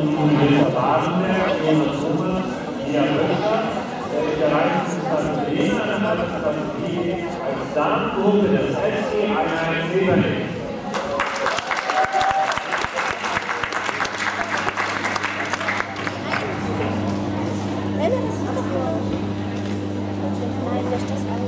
die Umbrüder Basenberg, Josef die Lea Böttcher, der Leitungsklasse Dresden, der Leitungsklasse B, als Damengruppe des SC Einheit Silberling. Nein, das ist